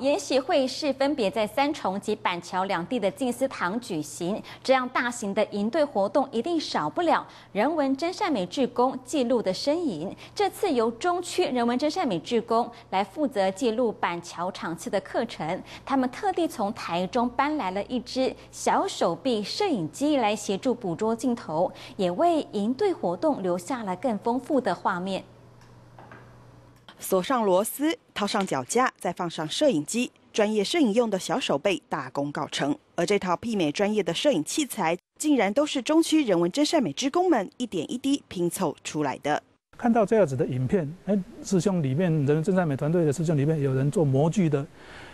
研习会是分别在三重及板桥两地的静思堂举行，这样大型的营队活动一定少不了人文真善美志工记录的身影。这次由中区人文真善美志工来负责记录板桥场次的课程，他们特地从台中搬来了一支小手臂摄影机来协助捕捉镜头，也为营队活动留下了更丰富的画面。锁上螺丝，套上脚架，再放上摄影机，专业摄影用的小手背大功告成。而这套媲美专业的摄影器材，竟然都是中区人文真善美职工们一点一滴拼凑出来的。看到这样子的影片，哎，师兄里面人正在美团队的师兄里面有人做模具的。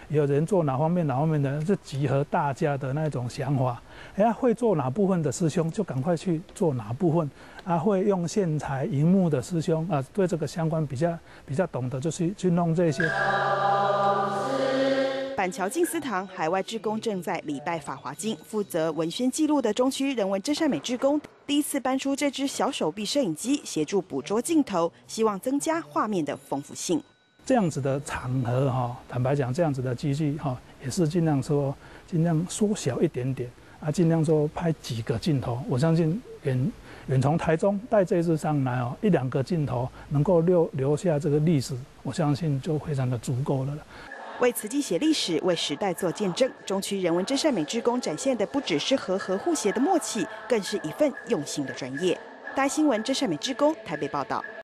有人做哪方面哪方面的，是集合大家的那种想法。哎，会做哪部分的师兄就赶快去做哪部分。啊，会用线材、荧幕的师兄啊，对这个相关比较比较懂得，就去去弄这些。板桥静思堂海外志工正在礼拜法华经，负责文宣记录的中区人文真善美志工第一次搬出这只小手臂摄影机，协助捕捉镜头，希望增加画面的丰富性。这样子的场合哈，坦白讲，这样子的机器哈，也是尽量说尽量缩小一点点啊，尽量说拍几个镜头。我相信远远从台中带这只上来哦，一两个镜头能够留留下这个历史，我相信就非常的足够了。为瓷器写历史，为时代做见证，中区人文真善美之工展现的不只是和和互协的默契，更是一份用心的专业。大新闻真善美之工台北报道。